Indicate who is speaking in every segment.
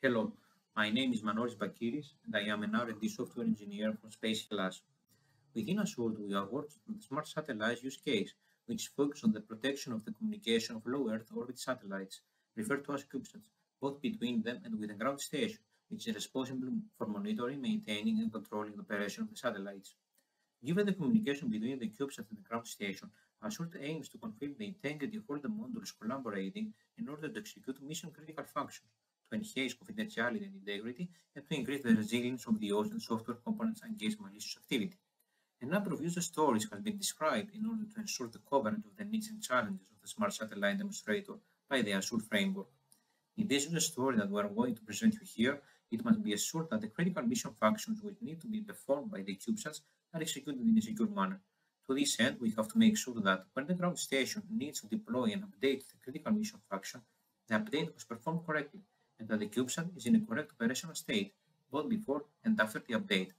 Speaker 1: Hello, my name is Manolis Bakiris and I am an R&D software engineer from Space Hellas. Within Assured, we are working on the smart satellites use case, which focuses on the protection of the communication of low Earth orbit satellites, referred to as CubeSats, both between them and with the ground station, which is responsible for monitoring, maintaining, and controlling the operation of the satellites. Given the communication between the CubeSat and the ground station, Assured aims to confirm the integrity of all the modules collaborating in order to execute mission-critical functions, to enhance confidentiality and integrity, and to increase the mm. resilience of the OS and software components against malicious activity. A number of user stories has been described in order to ensure the coverage of the needs and challenges of the Smart Satellite Demonstrator by the Assured framework. In this user story that we are going to present you here, it must be assured that the critical mission functions which need to be performed by the CubeSats are executed in a secure manner. To this end, we have to make sure that when the ground station needs to deploy and update the critical mission function, the update was performed correctly and that the CubeSat is in a correct operational state, both before and after the update.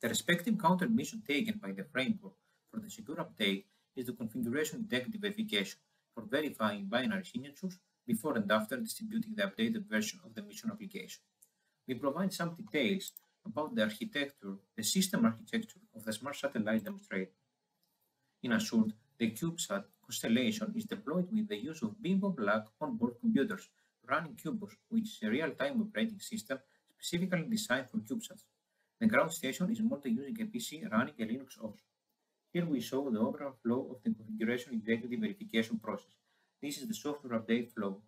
Speaker 1: The respective counter mission taken by the framework for the secure update is the configuration integrity verification for verifying binary signatures before and after distributing the updated version of the mission application. We provide some details about the architecture, the system architecture of the Smart Satellite Demonstrator. In Assured, the CubeSat constellation is deployed with the use of BeagleBone Black onboard computers running KubOS, which is a real-time operating system specifically designed for CubeSats. The ground station is mounted using a PC running a Linux OS. Here we show the overall flow of the configuration integrity verification process. This is the software update flow.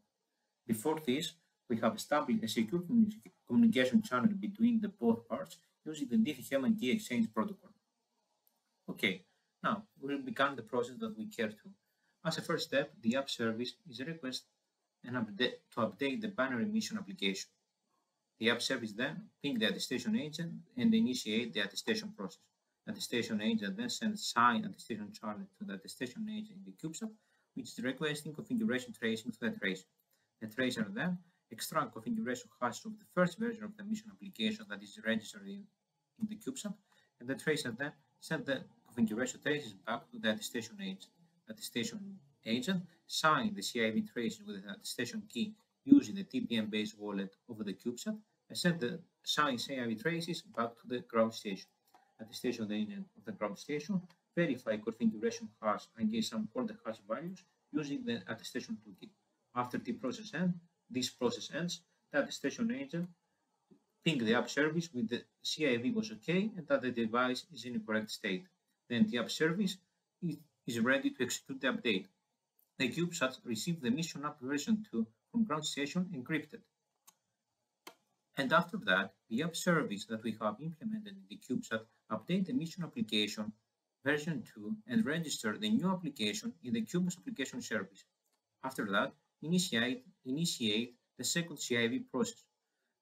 Speaker 1: Before this, we have established a secure communication channel between the both parts using the Diffie-Hellman key exchange protocol. Okay, now, we will begin the process that we care to. As a first step, the app service is a request and update, to update the binary mission application. The app service then ping the attestation agent and initiate the attestation process. The attestation agent then sends signed attestation challenge to the attestation agent in the CubeSat, which is requesting configuration tracing to the tracer. The tracer then extract configuration hash of the first version of the mission application that is registered in, in the CubeSat, and the tracer then sends the configuration traces back to the attestation agent. The attestation agent sign the CIV traces with the attestation key using the TPM-based wallet over the CubeSat and send the signed CIV traces back to the ground station. Attestation agent of the ground station verify configuration hash against some order hash values using the attestation toolkit. After the process ends, this process ends, the attestation agent ping the app service with the CIV was okay and that the device is in a correct state then the app service is ready to execute the update. The CubeSat receive the mission app version 2 from ground station encrypted. And after that, the app service that we have implemented in the CubeSat update the mission application version 2 and register the new application in the CubeSat application service. After that, initiate, initiate the second CIV process.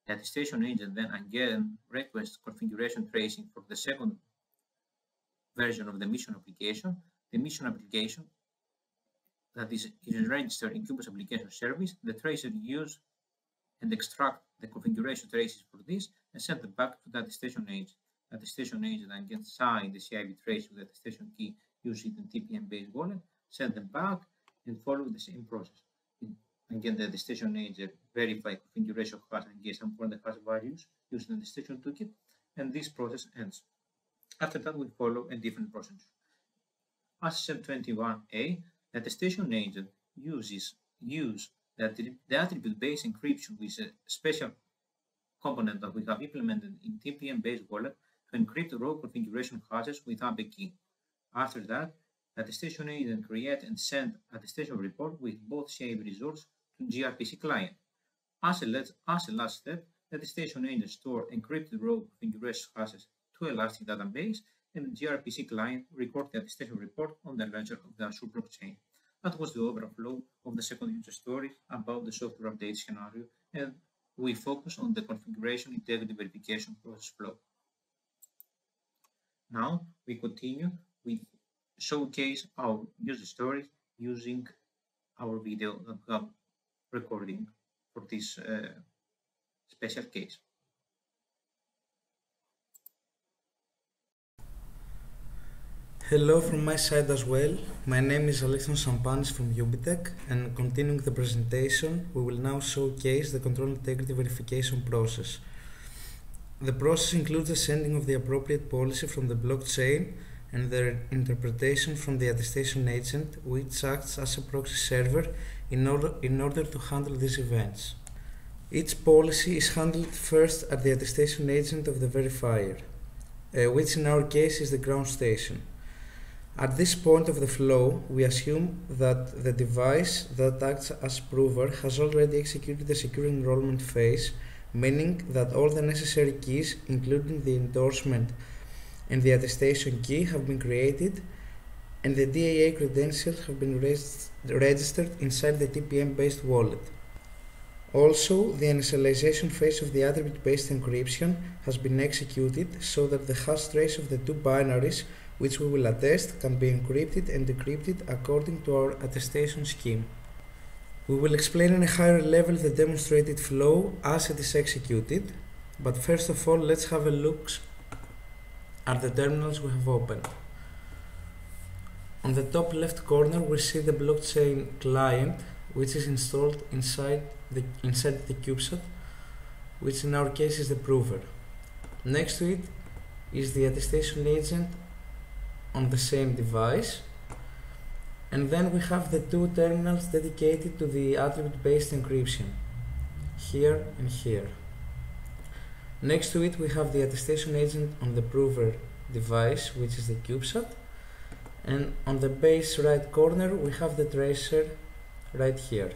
Speaker 1: The attestation agent then again requests configuration tracing for the second version of the mission application, the mission application that is, registered in Cube's application service, the tracer use and extract the configuration traces for this and send them back to the attestation agent. The attestation agent then can sign the CIV trace with the attestation key using the TPM-based wallet, send them back, and follow the same process. Again, the attestation agent verify configuration hash and get some for the hash values using the attestation toolkit, and this process ends. After that, we follow a different process. As 21A that the station agent uses use the, the attribute-based encryption with a special component that we have implemented in TPM-based wallet to encrypt raw configuration hashes without a key. After that, the station agent create and send station report with both saved results to gRPC client. As a, let, as a last step, the station agent store encrypted raw configuration hashes to Elastic database and gRPC client record the attestation report on the ledger of the Assured blockchain. That was the overflow of the second user story about the software update scenario, and we focus on the configuration integrity verification process flow. Now we continue with showcase our user stories using our video have recording for this uh, special case.
Speaker 2: Hello from my side as well. My name is Alexandros Sampanis from Ubitech and continuing the presentation we will now showcase the control integrity verification process. The process includes the sending of the appropriate policy from the blockchain and their interpretation from the attestation agent which acts as a proxy server in order, in order to handle these events. Each policy is handled first at the attestation agent of the verifier, uh, which in our case is the ground station. At this point of the flow, we assume that the device that acts as prover has already executed the secure enrollment phase, meaning that all the necessary keys, including the endorsement and the attestation key, have been created and the DAA credentials have been registered inside the TPM-based wallet. Also, the initialization phase of the attribute-based encryption has been executed so that the hash trace of the two binaries which we will attest can be encrypted and decrypted according to our attestation scheme. We will explain in a higher level the demonstrated flow as it is executed, but first of all let's have a look at the terminals we have opened. On the top left corner we see the blockchain client which is installed inside the, inside the CubeSat which in our case is the prover. Next to it is the attestation agent on the same device. And then we have the two terminals dedicated to the attribute based encryption here and here. Next to it we have the attestation agent on the prover device which is the CubeSat. And on the base right corner we have the tracer right here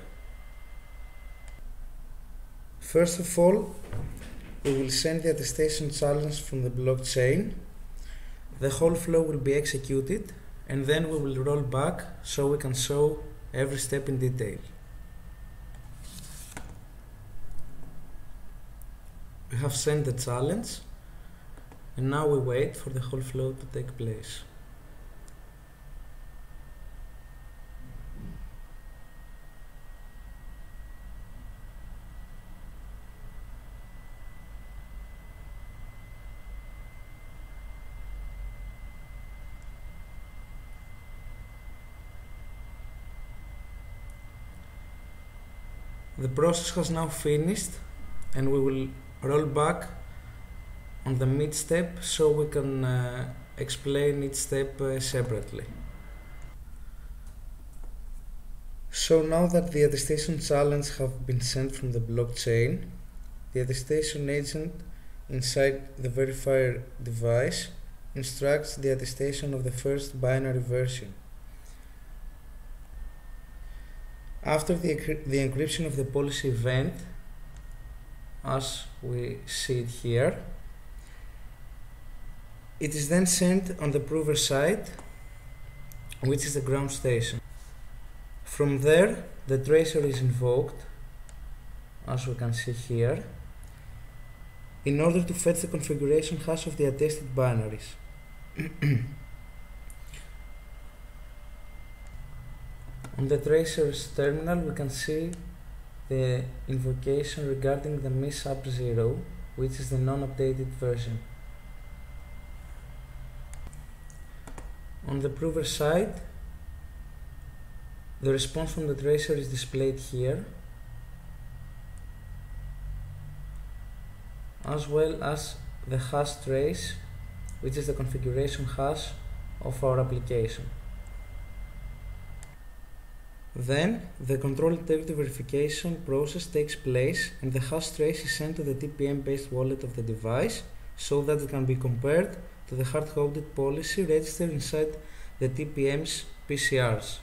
Speaker 2: first of all we will send the attestation challenge from the blockchain the whole flow will be executed and then we will roll back so we can show every step in detail. We have sent the challenge and now we wait for the whole flow to take place. The process has now finished and we will roll back on the mid step so we can uh, explain each step uh, separately. So now that the attestation challenge have been sent from the blockchain, the attestation agent inside the verifier device instructs the attestation of the first binary version. After the, the encryption of the policy event, as we see it here, it is then sent on the prover side, which is the ground station. From there, the tracer is invoked, as we can see here, in order to fetch the configuration hash of the attested binaries. On the tracer's terminal we can see the invocation regarding the miss app 0 which is the non-updated version. On the prover side the response from the tracer is displayed here as well as the hash trace which is the configuration hash of our application. Then, the control integrity verification process takes place and the hash trace is sent to the TPM-based wallet of the device so that it can be compared to the hard-coded policy registered inside the TPM's PCRs.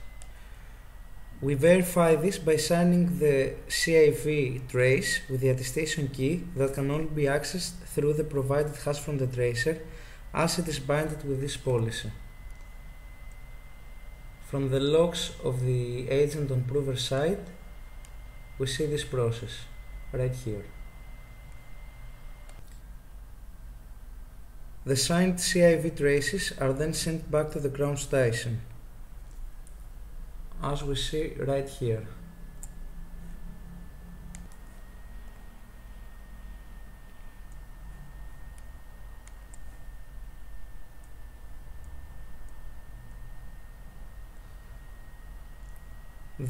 Speaker 2: We verify this by signing the CIV trace with the attestation key that can only be accessed through the provided hash from the tracer as it is binded with this policy. From the logs of the agent on prover side, we see this process right here. The signed CIV traces are then sent back to the ground station, as we see right here.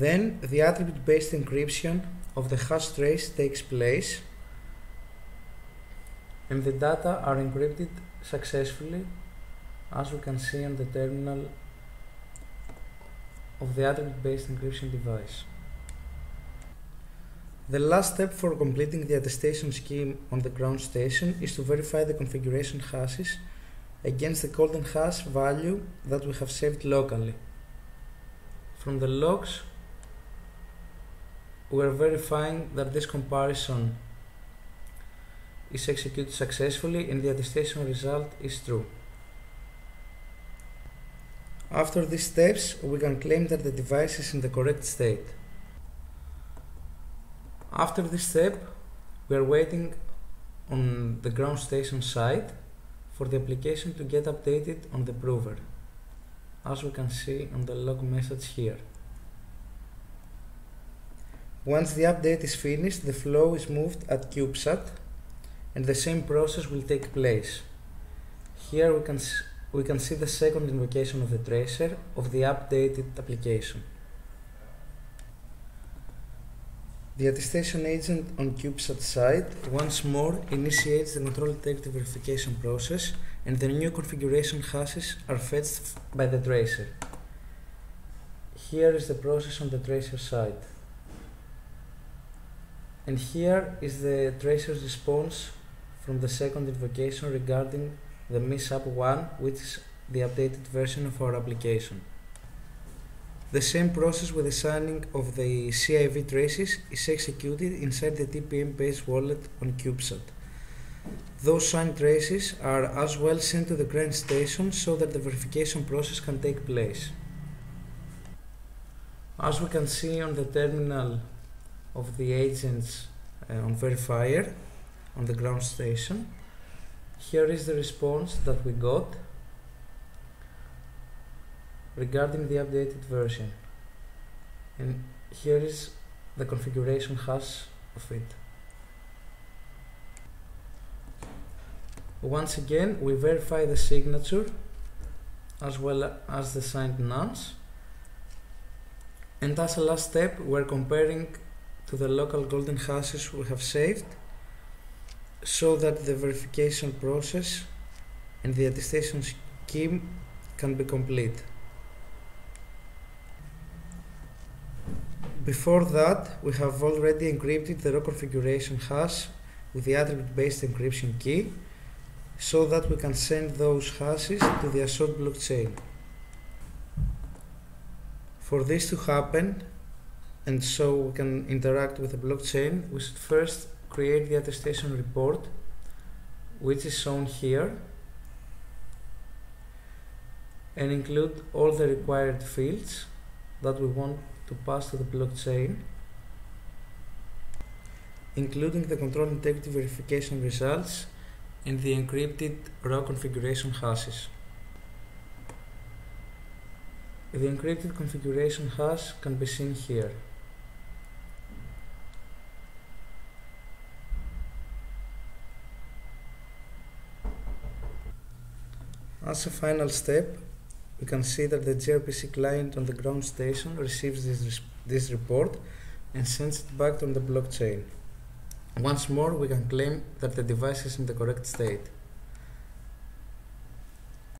Speaker 2: Then the attribute-based encryption of the hash trace takes place and the data are encrypted successfully as we can see on the terminal of the attribute-based encryption device. The last step for completing the attestation scheme on the ground station is to verify the configuration hashes against the golden hash value that we have saved locally. From the logs, we are verifying that this comparison is executed successfully and the attestation result is true. After these steps, we can claim that the device is in the correct state. After this step, we are waiting on the ground station side for the application to get updated on the prover, as we can see on the log message here. Once the update is finished, the flow is moved at CubeSat and the same process will take place. Here we can, we can see the second invocation of the tracer of the updated application. The attestation agent on CubeSat side once more initiates the control integrity verification process and the new configuration hashes are fetched by the tracer. Here is the process on the tracer side. And here is the tracer's response from the second invocation regarding the MISAP 1 which is the updated version of our application. The same process with the signing of the CIV traces is executed inside the TPM-based wallet on CubeSat. Those signed traces are as well sent to the client station so that the verification process can take place. As we can see on the terminal of the agents uh, on verifier on the ground station, here is the response that we got regarding the updated version. And here is the configuration hash of it. Once again we verify the signature as well as the signed nonce and as a last step we're comparing to the local golden hashes we have saved so that the verification process and the attestation scheme can be complete. Before that, we have already encrypted the raw configuration hash with the attribute-based encryption key so that we can send those hashes to the Assured blockchain. For this to happen, and so we can interact with the blockchain, we should first create the attestation report, which is shown here, and include all the required fields that we want to pass to the blockchain, including the control integrity verification results and the encrypted raw configuration hashes. The encrypted configuration hash can be seen here. As a final step, we can see that the gRPC client on the ground station receives this, this report and sends it back on the blockchain. Once more, we can claim that the device is in the correct state.